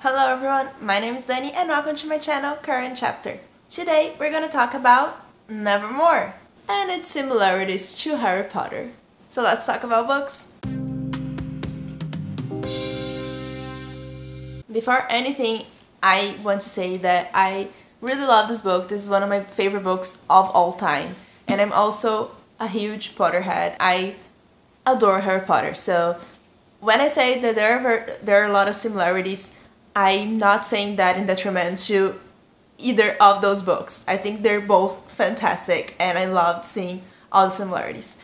Hello everyone, my name is Dani and welcome to my channel Current Chapter. Today we're gonna talk about Nevermoor and its similarities to Harry Potter. So let's talk about books. Before anything, I want to say that I really love this book. This is one of my favorite books of all time. And I'm also a huge Potterhead. I adore Harry Potter. So when I say that there are, there are a lot of similarities, I'm not saying that in detriment to either of those books. I think they're both fantastic and I loved seeing all the similarities.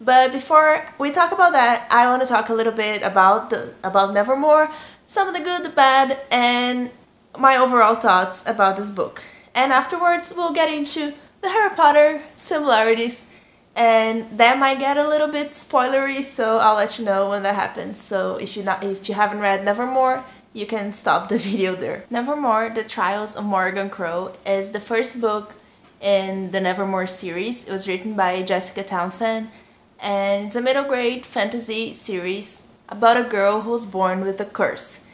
But before we talk about that, I want to talk a little bit about the about Nevermoor, some of the good, the bad, and my overall thoughts about this book. And afterwards, we'll get into the Harry Potter similarities and that might get a little bit spoilery so I'll let you know when that happens so if you not if you haven't read Nevermoor you can stop the video there. Nevermoor The Trials of Morrigan Crow is the first book in the Nevermoor series. It was written by Jessica Townsend and it's a middle grade fantasy series about a girl who was born with a curse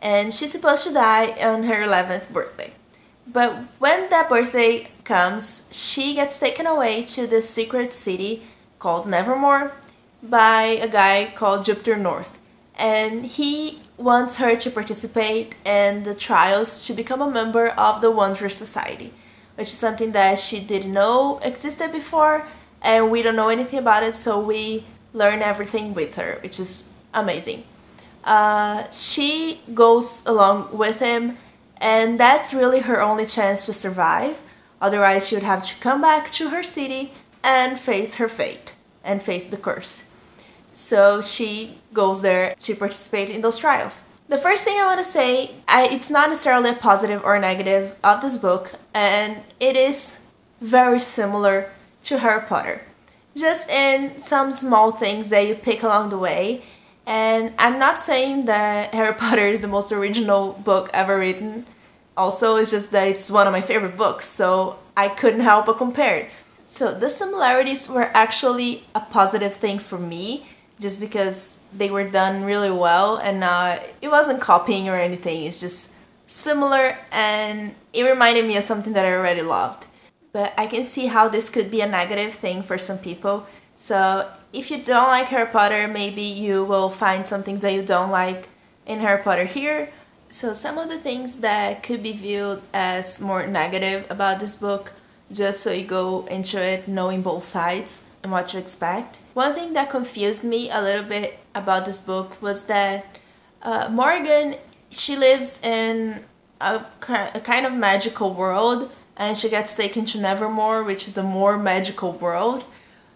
and she's supposed to die on her 11th birthday. But when that birthday comes, she gets taken away to the secret city called Nevermoor by a guy called Jupiter North. And he wants her to participate in the trials to become a member of the Wundrous Society, which is something that she didn't know existed before, and we don't know anything about it, so we learn everything with her, which is amazing. Uh, she goes along with him, and that's really her only chance to survive Otherwise, she would have to come back to her city and face her fate and face the curse. So she goes there to participate in those trials. The first thing I want to say, I, it's not necessarily a positive or negative of this book, and it is very similar to Harry Potter. Just in some small things that you pick along the way. And I'm not saying that Harry Potter is the most original book ever written also, it's just that it's one of my favorite books, so I couldn't help but compare it. So the similarities were actually a positive thing for me, just because they were done really well and uh, it wasn't copying or anything, it's just similar and it reminded me of something that I already loved. But I can see how this could be a negative thing for some people. So if you don't like Harry Potter, maybe you will find some things that you don't like in Harry Potter here, so some of the things that could be viewed as more negative about this book, just so you go into it knowing both sides and what to expect. One thing that confused me a little bit about this book was that uh, Morrigan, she lives in a, a kind of magical world and she gets taken to Nevermoor, which is a more magical world.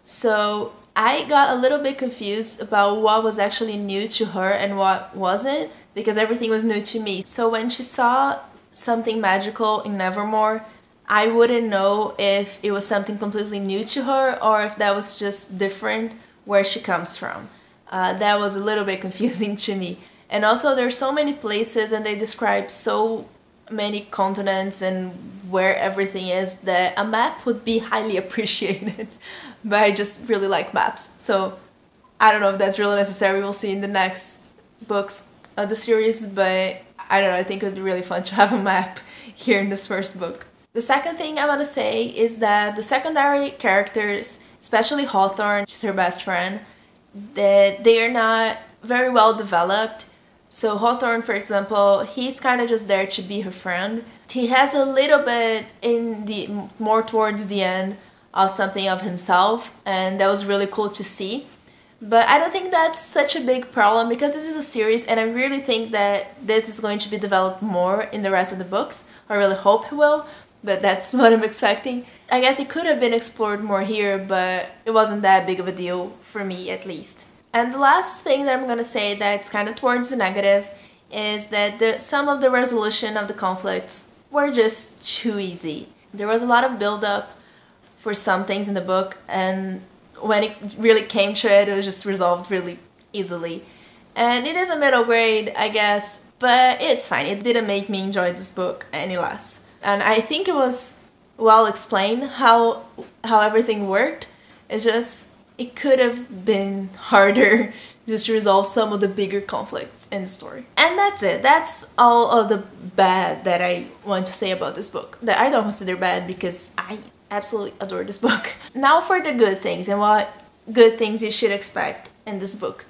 So I got a little bit confused about what was actually new to her and what wasn't because everything was new to me. So when she saw something magical in Nevermoor, I wouldn't know if it was something completely new to her or if that was just different where she comes from. Uh, that was a little bit confusing to me. And also there's so many places and they describe so many continents and where everything is that a map would be highly appreciated. but I just really like maps. So I don't know if that's really necessary. We'll see in the next books of the series, but I don't know, I think it would be really fun to have a map here in this first book. The second thing I want to say is that the secondary characters, especially Hawthorne, she's her best friend, that they are not very well developed. So Hawthorne, for example, he's kind of just there to be her friend. He has a little bit in the more towards the end of something of himself, and that was really cool to see. But I don't think that's such a big problem because this is a series and I really think that this is going to be developed more in the rest of the books. I really hope it will, but that's what I'm expecting. I guess it could have been explored more here, but it wasn't that big of a deal for me at least. And the last thing that I'm gonna say that's kind of towards the negative is that the, some of the resolution of the conflicts were just too easy. There was a lot of build up for some things in the book and when it really came to it, it was just resolved really easily. And it is a middle grade, I guess, but it's fine. It didn't make me enjoy this book any less. And I think it was well explained how how everything worked. It's just it could have been harder just to resolve some of the bigger conflicts in the story. And that's it. That's all of the bad that I want to say about this book. That I don't consider bad because I absolutely adore this book. Now for the good things and what good things you should expect in this book.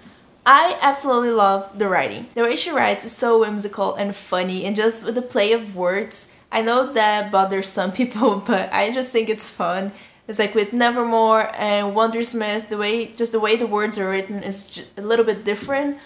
I absolutely love the writing. The way she writes is so whimsical and funny and just with the play of words. I know that bothers some people, but I just think it's fun. It's like with Nevermoor and Wundersmith, the way just the way the words are written is a little bit different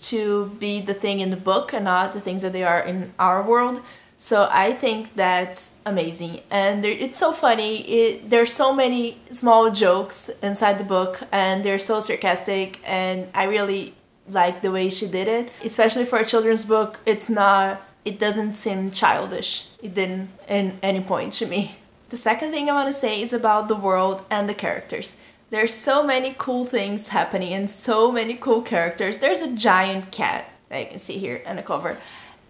to be the thing in the book and not the things that they are in our world. So I think that's amazing, and it's so funny. It, there's so many small jokes inside the book, and they're so sarcastic, and I really like the way she did it. Especially for a children's book, it's not. It doesn't seem childish. It didn't in any point to me. The second thing I want to say is about the world and the characters. There's so many cool things happening and so many cool characters. There's a giant cat that you can see here on the cover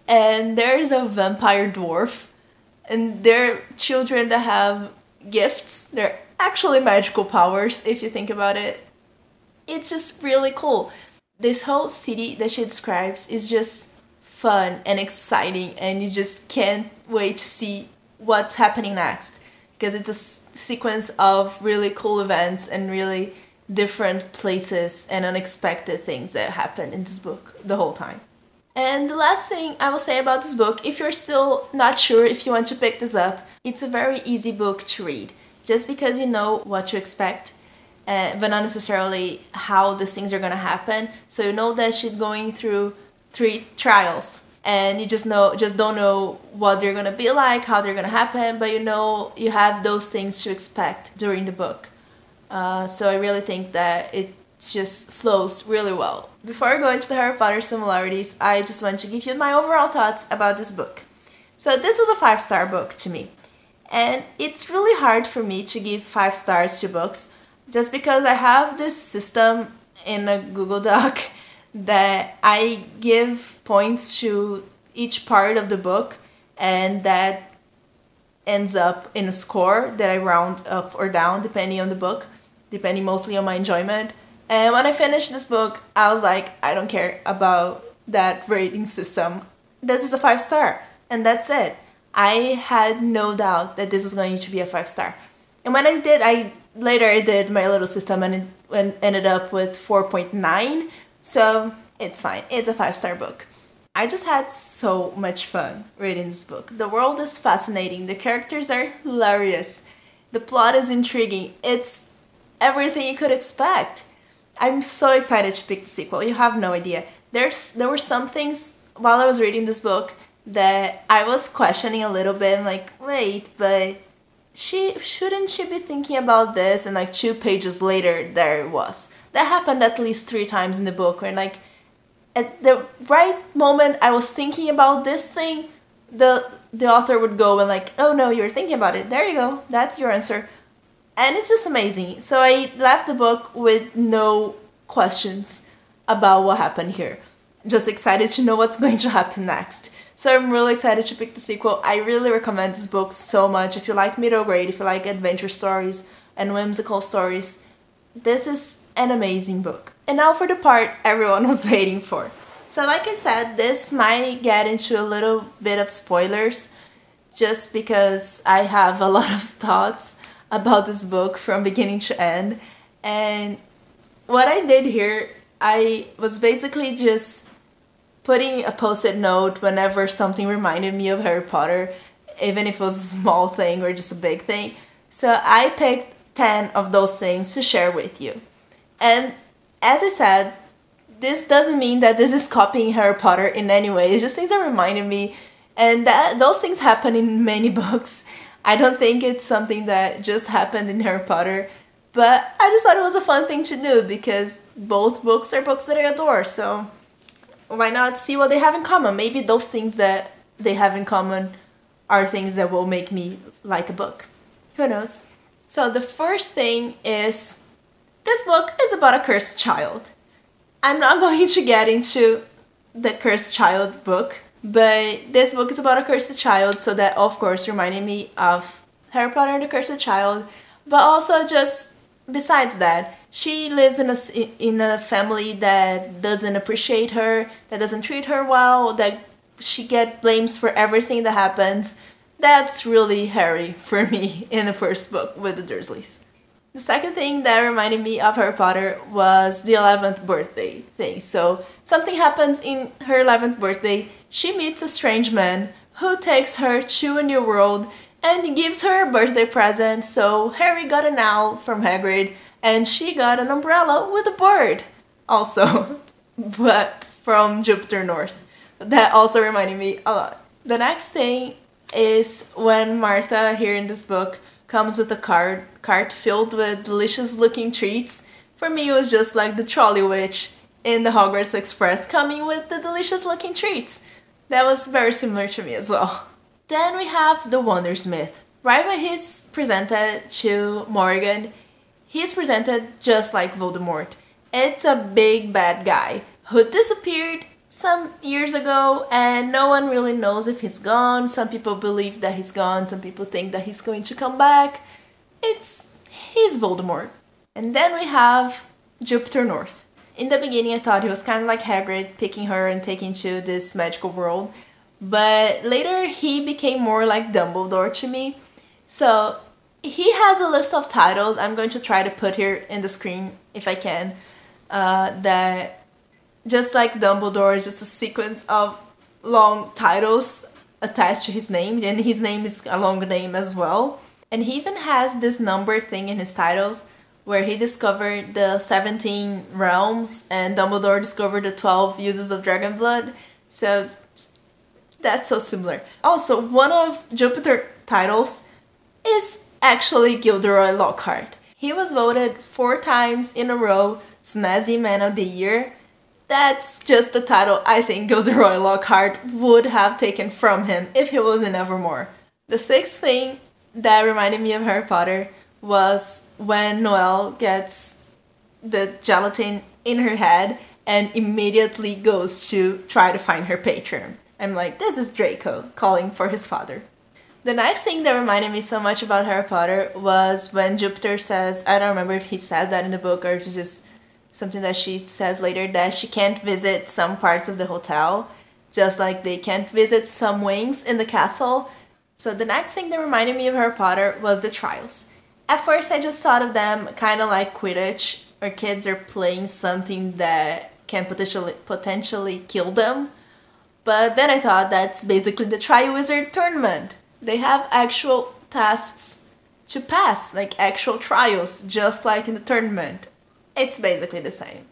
and there's a vampire dwarf and they're children that have gifts they're actually magical powers if you think about it it's just really cool this whole city that she describes is just fun and exciting and you just can't wait to see what's happening next because it's a sequence of really cool events and really different places and unexpected things that happen in this book the whole time and the last thing I will say about this book, if you're still not sure if you want to pick this up, it's a very easy book to read. Just because you know what to expect, uh, but not necessarily how these things are gonna happen. So you know that she's going through three trials, and you just know, just don't know what they're gonna be like, how they're gonna happen, but you know you have those things to expect during the book. Uh, so I really think that it just flows really well. Before I go into the Harry Potter similarities, I just want to give you my overall thoughts about this book. So this was a five-star book to me. And it's really hard for me to give five stars to books just because I have this system in a Google Doc that I give points to each part of the book and that ends up in a score that I round up or down depending on the book, depending mostly on my enjoyment. And when I finished this book, I was like, I don't care about that rating system. This is a five star, and that's it. I had no doubt that this was going to be a five star. And when I did, I later I did my little system and it ended up with 4.9. So it's fine. It's a five star book. I just had so much fun reading this book. The world is fascinating. The characters are hilarious. The plot is intriguing. It's everything you could expect. I'm so excited to pick the sequel. You have no idea. There's there were some things while I was reading this book that I was questioning a little bit. Like, wait, but she shouldn't she be thinking about this? And like two pages later, there it was. That happened at least three times in the book. Where like at the right moment I was thinking about this thing, the the author would go and like, oh no, you're thinking about it. There you go. That's your answer and it's just amazing. So I left the book with no questions about what happened here. Just excited to know what's going to happen next. So I'm really excited to pick the sequel. I really recommend this book so much. If you like middle grade, if you like adventure stories and whimsical stories, this is an amazing book. And now for the part everyone was waiting for. So like I said, this might get into a little bit of spoilers just because I have a lot of thoughts about this book from beginning to end. And what I did here, I was basically just putting a post-it note whenever something reminded me of Harry Potter, even if it was a small thing or just a big thing. So I picked 10 of those things to share with you. And as I said, this doesn't mean that this is copying Harry Potter in any way. It's just things that reminded me and that those things happen in many books I don't think it's something that just happened in Harry Potter, but I just thought it was a fun thing to do because both books are books that I adore, so why not see what they have in common? Maybe those things that they have in common are things that will make me like a book. Who knows? So the first thing is this book is about a cursed child. I'm not going to get into the cursed child book but this book is about a cursed child, so that of course reminded me of Harry Potter and the Cursed Child, but also just besides that, she lives in a in a family that doesn't appreciate her, that doesn't treat her well, that she get blames for everything that happens. That's really Harry for me in the first book with the Dursleys. The second thing that reminded me of Harry Potter was the 11th birthday thing. So something happens in her 11th birthday. She meets a strange man who takes her to a new world and gives her a birthday present. So Harry got an owl from Hagrid and she got an umbrella with a bird also, but from Jupiter North. That also reminded me a lot. The next thing is when Martha here in this book comes with a cart, cart filled with delicious looking treats. For me it was just like the trolley witch in the Hogwarts Express coming with the delicious looking treats. That was very similar to me as well. Then we have the Wundersmith. Right when he's presented to Morrigan, he's presented just like Voldemort. It's a big bad guy who disappeared some years ago and no one really knows if he's gone. Some people believe that he's gone, some people think that he's going to come back. It's he's Voldemort. And then we have Jupiter North. In the beginning I thought he was kind of like Hagrid picking her and taking to this magical world but later he became more like Dumbledore to me. So he has a list of titles I'm going to try to put here in the screen if I can. Uh, that just like Dumbledore, just a sequence of long titles attached to his name, and his name is a long name as well. And he even has this number thing in his titles where he discovered the 17 realms and Dumbledore discovered the 12 uses of dragon blood. So that's so similar. Also, one of Jupiter titles is actually Gilderoy Lockhart. He was voted four times in a row Snazzy Man of the Year. That's just the title I think Gilderoy Lockhart would have taken from him if he was in Evermore. The sixth thing that reminded me of Harry Potter was when Noelle gets the gelatin in her head and immediately goes to try to find her patron. I'm like, this is Draco calling for his father. The next thing that reminded me so much about Harry Potter was when Jupiter says, I don't remember if he says that in the book or if it's just something that she says later, that she can't visit some parts of the hotel, just like they can't visit some wings in the castle. So the next thing that reminded me of Harry Potter was the trials. At first, I just thought of them kind of like Quidditch, where kids are playing something that can potentially potentially kill them but then I thought that's basically the Triwizard Tournament. They have actual tasks to pass, like actual trials, just like in the tournament. It's basically the same.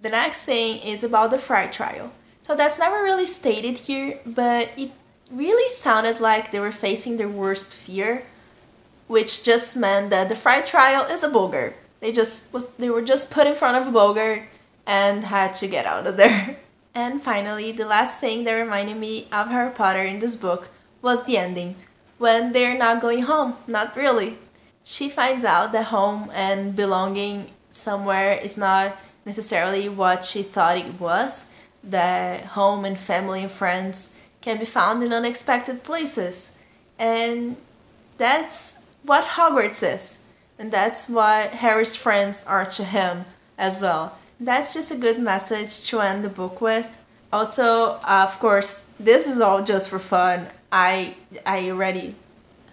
The next thing is about the Fright Trial. So that's never really stated here, but it really sounded like they were facing their worst fear, which just meant that the Fright Trial is a boggart. They just was they were just put in front of a boggart and had to get out of there. And finally, the last thing that reminded me of Harry Potter in this book was the ending, when they're not going home, not really. She finds out that home and belonging somewhere is not necessarily what she thought it was, that home and family and friends can be found in unexpected places. And that's what Hogwarts is. And that's what Harry's friends are to him as well that's just a good message to end the book with. Also, uh, of course, this is all just for fun. I I already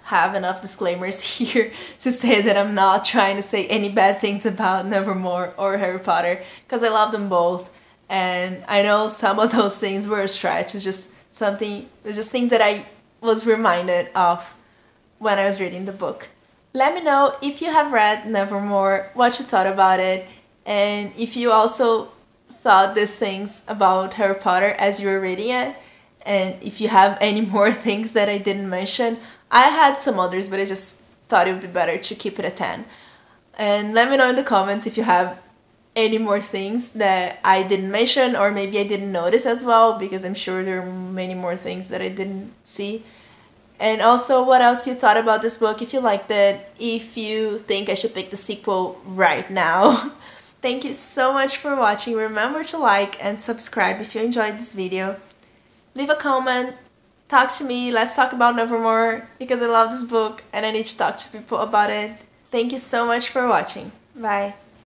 have enough disclaimers here to say that I'm not trying to say any bad things about Nevermoor or Harry Potter because I love them both. And I know some of those things were a stretch. It's just something, it's just things that I was reminded of when I was reading the book. Let me know if you have read Nevermoor, what you thought about it, and if you also thought these things about Harry Potter as you were reading it, and if you have any more things that I didn't mention, I had some others, but I just thought it would be better to keep it at 10. And let me know in the comments if you have any more things that I didn't mention or maybe I didn't notice as well because I'm sure there are many more things that I didn't see. And also what else you thought about this book, if you liked it, if you think I should pick the sequel right now. Thank you so much for watching. Remember to like and subscribe if you enjoyed this video. Leave a comment, talk to me, let's talk about Nevermoor because I love this book and I need to talk to people about it. Thank you so much for watching. Bye.